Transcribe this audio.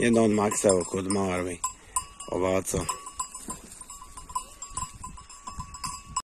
Jedno od Maksa kod Marvi. Ovaco.